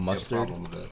mustard. problem with it.